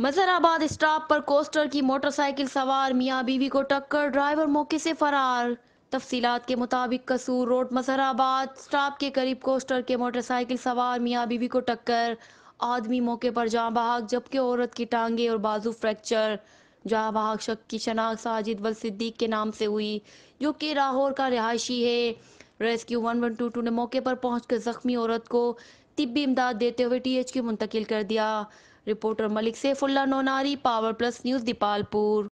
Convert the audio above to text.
मजहराबाद stop पर coaster की motorcycle सवार मियाँ बीवी को टक्कर, ड्राइवर मौके से फरार। तफसीलात के मुताबिक कसूर रोड, मजहराबाद स्टॉप के करीब कोस्टर के मोटरसाइकिल सवार मियाँ बीवी को टक्कर। आदमी मौके पर जहाँ बहाक, जबकि औरत की टांगे और बाजू फ्रैक्चर। जहाँ बहाक शक की शनाख्त साजिद वल सिद्दीक के नाम से हुई, जो कि लाहौर का रिहायशी है। Rescue one one two two ने मौके पर पहुंचकर जख्मी औरत को तिब्बी इमदाद देते हुए टी एच टीएचक्यू मुंतकिल कर दिया। Reporter Malik Saifullah Nonari Power Plus News Dipalpur.